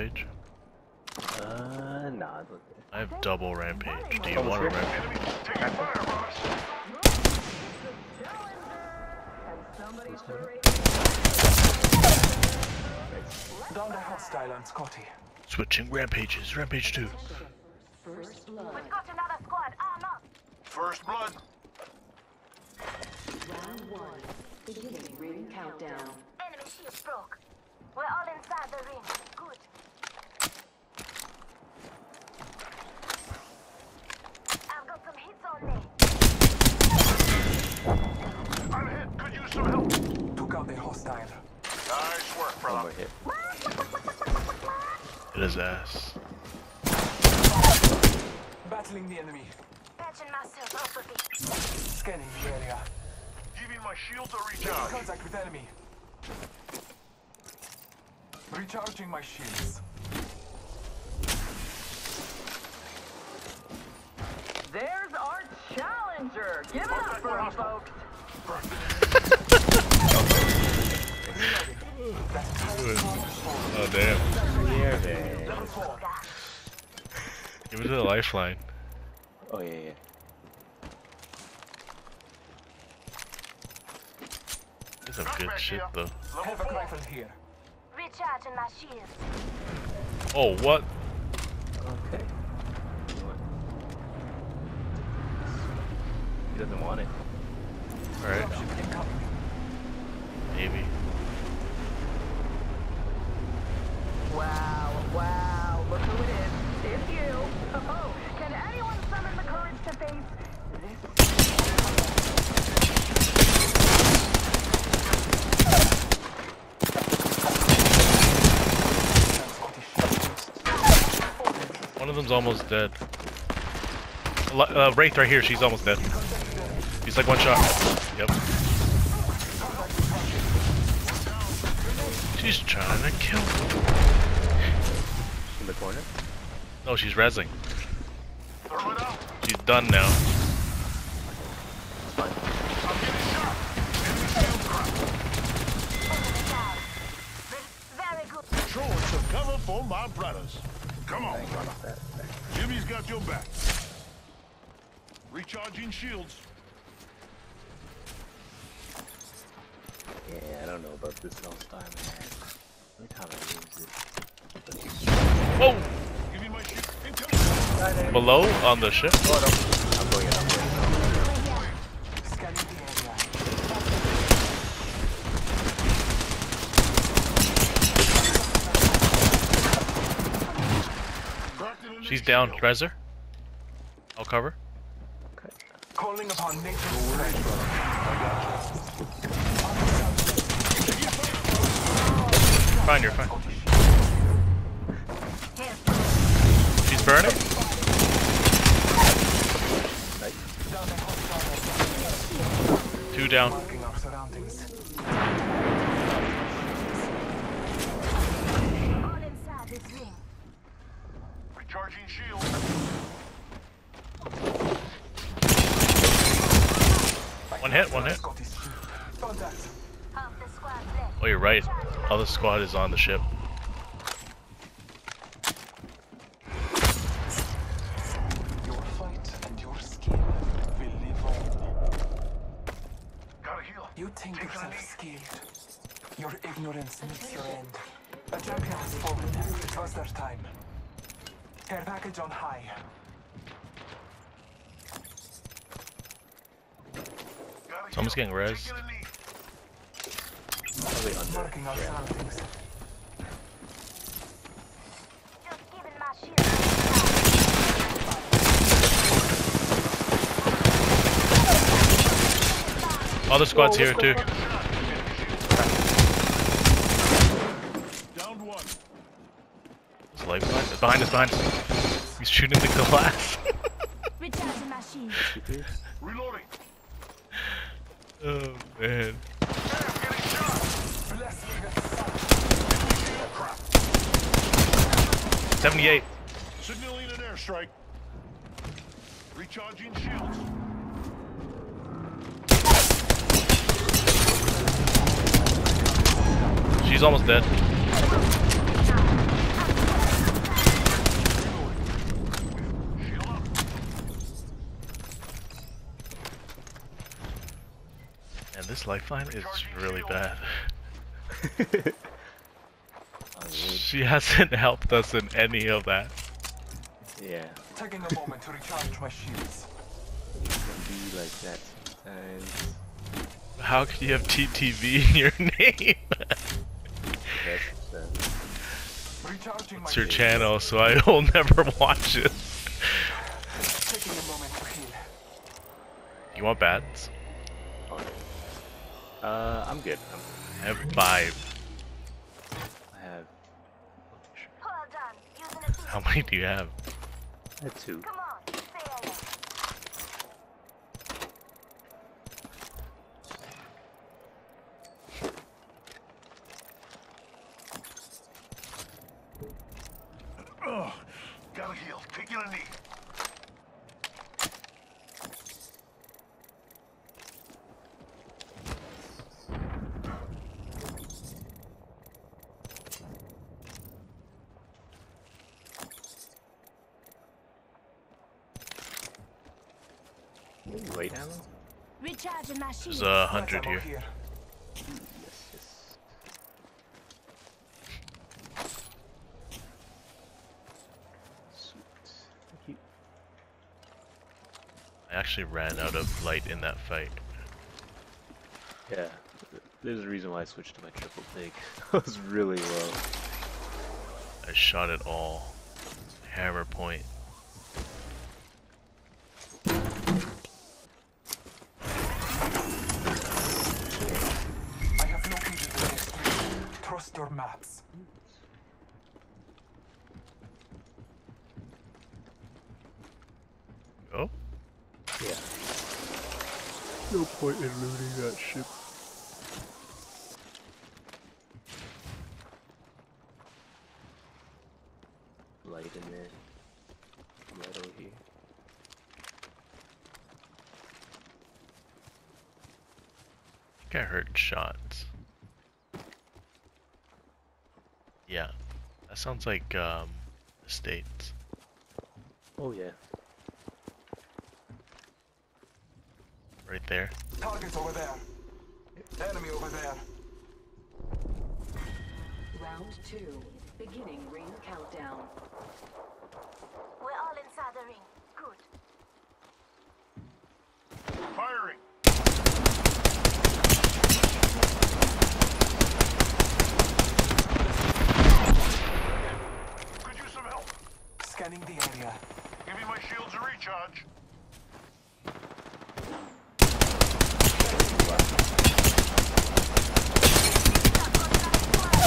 rampage? Uh, nah, it's okay. I have double rampage. Do you want a rampage? Down the hostile on Scotty. Switching rampages. Rampage 2. First blood. We've got another squad. Arm up. First blood. Round one. Beginning ring countdown. Enemy shield broke. We're all inside the ring. Good. I've got some hits on me. I'm hit. Could use some help. Took out the hostile. Nice work, One brother. more hit. Hit his ass. Battling the enemy. Patching myself up a bit. Scanning the area. Giving my shield a recharge. Contact with enemy. Recharging my shields. There's our challenger. Give it up for him, folks. Oh damn. Here, there. Give it to the lifeline. Oh, yeah, yeah. That's some good shit though. Level Havoc four. rifle here. Recharging my shields. Oh, what? Okay. Doesn't want it. Alright, Dropship incoming. maybe. Wow, wow, look who it is. It's you. Oh, can anyone summon the courage to face this? One of them's almost dead. Uh, Wraith right here, she's almost dead. He's like one shot. Yep. She's trying to kill me. In the corner. No, she's rezzing. She's done now. It's fine. I'm getting shot. Enemy shield cracked. Very good. Throwing some cover for my brothers. Come on. Thank God for that. Jimmy's got your back. Recharging shields. Yeah, I don't know about this All-Star, man. Every time I use it. Whoa! Give me my shield. Incoming. Below on the ship. Oh, no. I'm going in, I'm going in. Scanning the area. Cracked an enemy She's down. Trezor. I'll cover. Okay. Calling upon nature's Fine, you're fine. She's burning. Nice. Down the hostile. Two down. Marking our surroundings. All inside this ring. Recharging shield. One hit, one hit. Scotty shield. Contact. Half the squad left. Oh, you're right. Other squad is on the ship. Your fight and your skill will live on. Gotta heal. You think Take yourself a knee. skilled. Your ignorance meets your end. A champion has fallen. It was their time. Care package on high. Someone's getting rezzed. Taking a under. Marking our Yeah. surroundings. Just giving my shield. Other squad's here too. Downed one. It's lifeline. It's behind us, behind us. He's shooting the glass. Recharging my shield. Reloading. oh man. 78. Signaling an airstrike. Recharging shields. She's almost dead. And this lifeline is really bad. I would. She hasn't helped us in any of that. Yeah. Taking a moment to recharge my shields. It can be like that sometimes. How could you have TTV in your name? That's Recharging my it's your channel, so I will never watch it. Taking a moment to heal. You want bats? Uh, I'm good. I'm, I have five. I have. Well done. Using a beast. How many do you have? I have two. Come on. Stay alert. Ugh. Gotta heal. Taking a knee. Ooh, Light ammo? There's a hundred ammo here. Yes, yes. Sweet. Thank you. I actually ran out of light in that fight. Yeah. There's a reason why I switched to my triple pig. I was really low. I shot it all. Hammer point. I have located the next ring. Trust your maps. Oh, Yeah. No point in looting that ship. Light in there. Metal here. I think I heard shots. Yeah, that sounds like um, the states. Oh yeah. Right there. Target's over there. Enemy over there. Round two. Beginning ring countdown. We're all inside the ring. Good. Firing. Could use some help. Scanning the area. Giving my shields a recharge.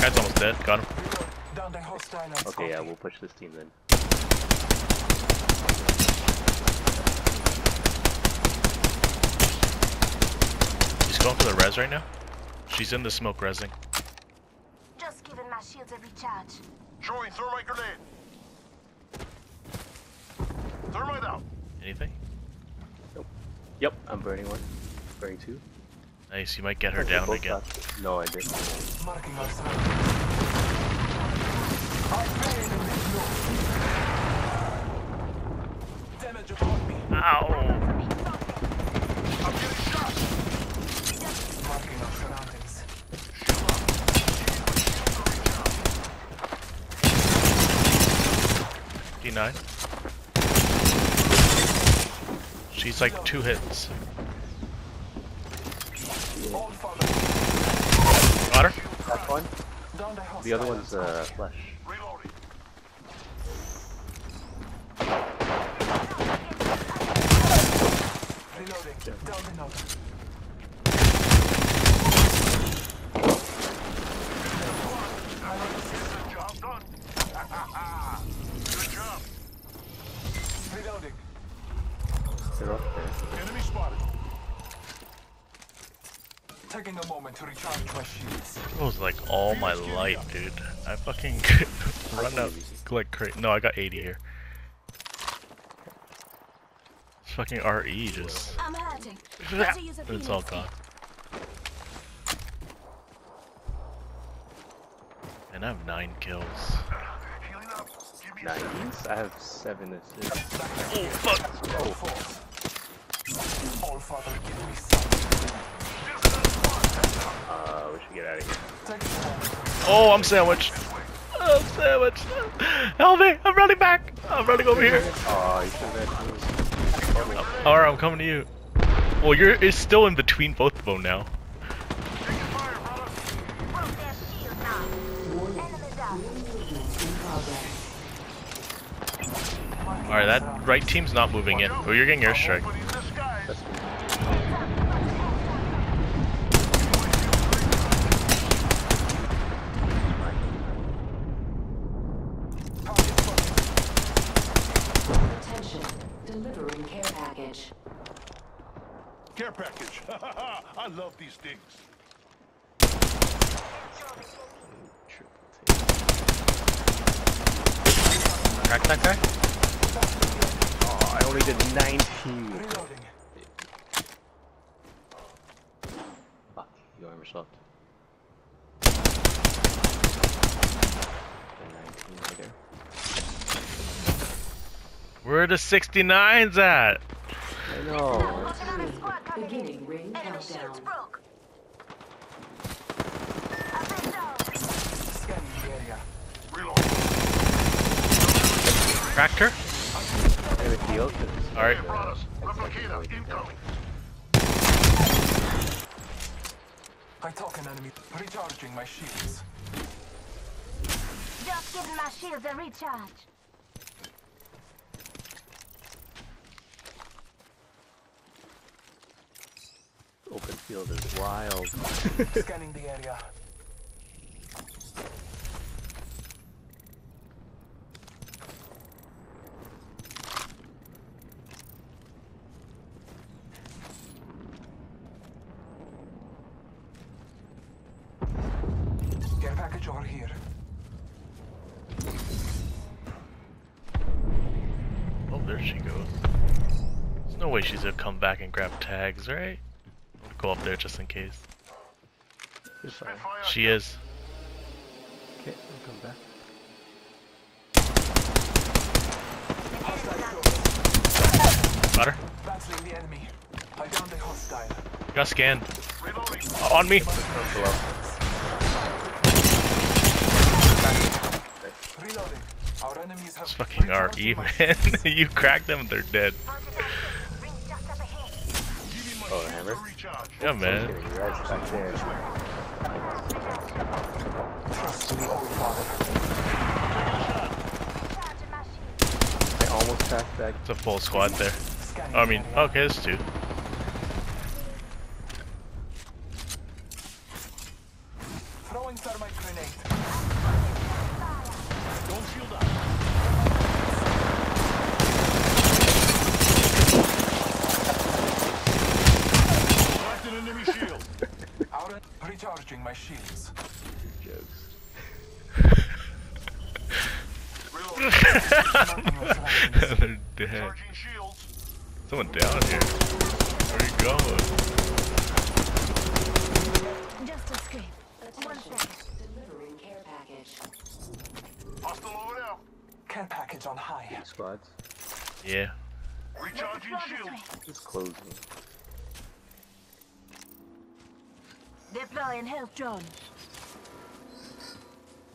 Guy's almost dead. Got him. Down the hostile and Okay, yeah, we'll push this team then. He's going for the res right now. She's in the smoke resing. Just giving my shields a recharge. Throwing my grenade. Thermite out. Anything? Yep, I'm burning one. Burning two. Nice. You might get her Okay, down again. shots. No, I didn't. Marking our surroundings. I failed in this note. Damage upon me. Ow! I'm getting shot. Marking our surroundings. D9. She's like two hits. Got her? That one. Down the hostile The other and one's uh, scouting. flesh. Reloading. Reloading. Down the note. Job done. Good job. Reloading. They're up there. Enemy spotted. Taking a moment to recharge my shields. It was like all my light, dude. I fucking run out like crazy. No, I got 80 here. It's fucking RE just. I'm hurting. Better use It's all Phoenix gone. And I have nine kills. Healing up. Give me a second. Nice. I have seven assists. Oh fuck! All force. All father, give me some. Distance. Uh, we should get out of here. Take a stand. Oh, I'm sandwiched. Oh, I'm sandwiched. Help me! I'm running back. I'm running over here. Oh, you should have Alright, I'm coming to you. Well, you're it's still in between both of them now. Taking fire, brother. Broke their shield now. Enemy down. Alright, that right team's not moving in. Oh, you're getting airstrike. Opening the skies. Attention. Delivering care package. Care package. I love these things. Crack that guy? Oh, I only did 19. Reloading. Fuck, you armor swapped. 19 right there. Where are the 69s at? I know. Another squad coming in. Beginning ring Enemy shields countdown. broke. I've been down. Scanning the area. Reload. Cracked her? Enemy field. Alright. Brothers. Replicator incoming. I talk an enemy. Recharging my shields. Just giving my shields a recharge. Open field is wild. Scanning the area. Care package over here. Oh, there she goes. There's no way she's gonna come back and grab tags, right? Go up there just in case. Just fine. Spitfire. She is. Okay, I'll come back. Got her. Battling the enemy. I downed a hostile. Got scanned. Reloading. On me. Reloading. Our enemies have It's fucking RE, man. you crack them, they're dead. Ring just up ahead. Giving my Oh, shields hammer? a recharge. Yeah, man. Okay, you guys back there. Trust to the old father. Recharging my shield. I almost passed back. It's a full squad there. Scanning I mean, okay, there's two. Throwing thermite grenade. Don't shield up. Cracked an enemy shield. Our recharging my shields. Jokes. Reloading. Marking your surroundings. they're dead. Charging shields. Someone down here. Where are you going? Just escape. One Attention. Delivering care package. Hostile over there. Care package on high. Squads. Yeah. Recharging Explode this shields. way. Just closing. Deploying health drone.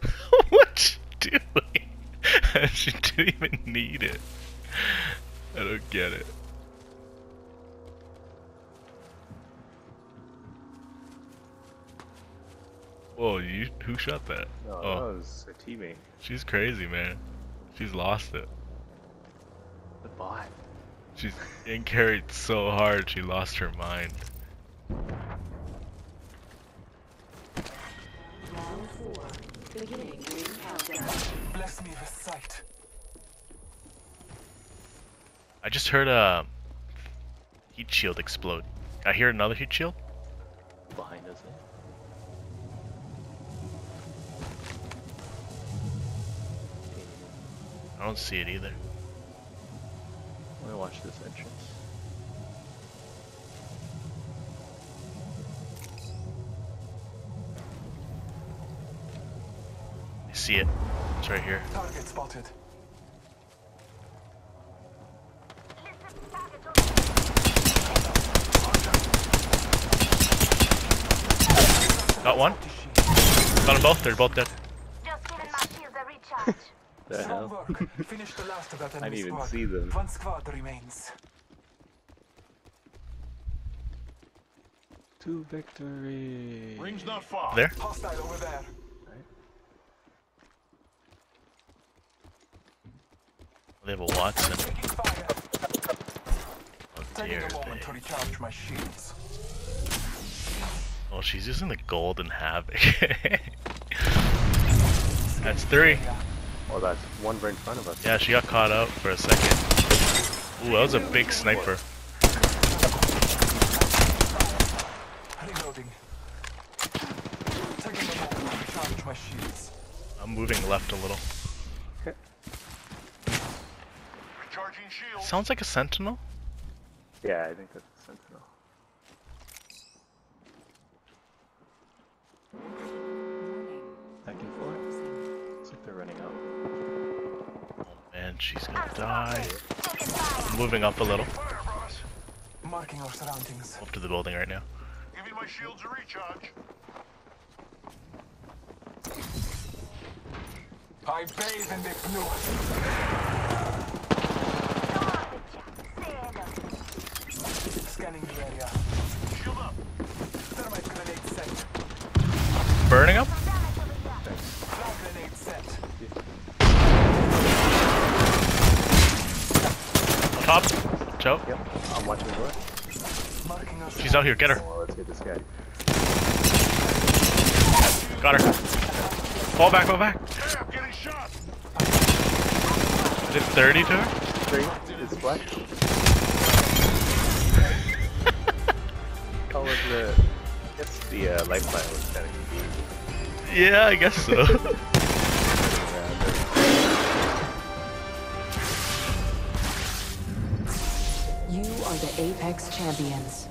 what she doing? she didn't even need it. I don't get it. Whoa, you who shot that? No, oh, that was a teammate. she's crazy, man. She's lost it. The bot. She's getting carried so hard, she lost her mind. Round four. Beginning ring countdown. Bless me with sight. I just heard a heat shield explode. I hear another heat shield. Behind us. Eh? I don't see it either. Let me watch this entrance. I see it. It's right here. Target spotted. Listen, target on. one. Got them both. They're both dead. Just giving my shields a recharge. The Strong hell? work. Finish the last of that enemy didn't even squad. see them. One squad remains. To victory. Ring's not far. There. Hostile over there. They have a Wattson. Taking fire. Oh Taking dear. a moment to recharge my shields. Oh, she's using the golden havoc. That's three. Oh, that's one right in front of us. Yeah, she got caught out for a second. Ooh, that was a big sniper. Reloading. Taking a moment to recharge my shields. I'm moving left a little. Sounds like a sentinel. Yeah, I think that's a sentinel. Back and forth. Looks like they're running out. Man, she's gonna die. I'm moving up a little. Marking our surroundings. Up to the building right now. Giving my shields a recharge. I bathe in the blue. Come on, bitch. Say hello. Scanning the area. Shield up. Thermite grenade set. Burning up? Damage over here. Frag grenade set. On top. Joe. Yep, I'm watching the door. Marking our She's out here. Get her. Oh, let's get this guy. Got her. Fall back, fall back. Hey, I'm getting shot. Did 30 to her? Three. It's black. How was the? I guess the uh, lifeline was kind of confusing. Yeah, I guess so. You are the Apex Champions.